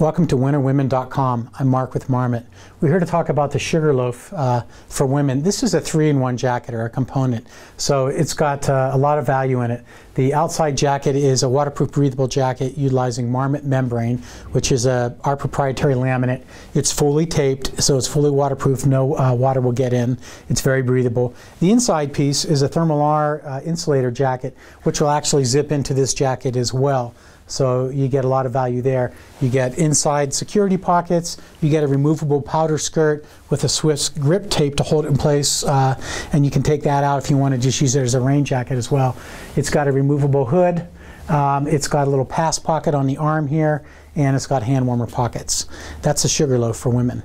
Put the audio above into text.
Welcome to winterwomen.com. I'm Mark with Marmot. We're here to talk about the Sugarloaf uh, for women. This is a three-in-one jacket or a component, so it's got uh, a lot of value in it. The outside jacket is a waterproof breathable jacket utilizing Marmot MemBrain, which is our proprietary laminate. It's fully taped, so it's fully waterproof. No uh, water will get in. It's very breathable. The inside piece is a Thermal-R uh, insulator jacket, which will actually zip into this jacket as well. So you get a lot of value there. You get inside security pockets. You get a removable powder skirt with a Swiss grip tape to hold it in place. Uh, and you can take that out if you want to just use it as a rain jacket as well. It's got a removable hood. Um, it's got a little pass pocket on the arm here. And it's got hand warmer pockets. That's a Sugarloaf for women.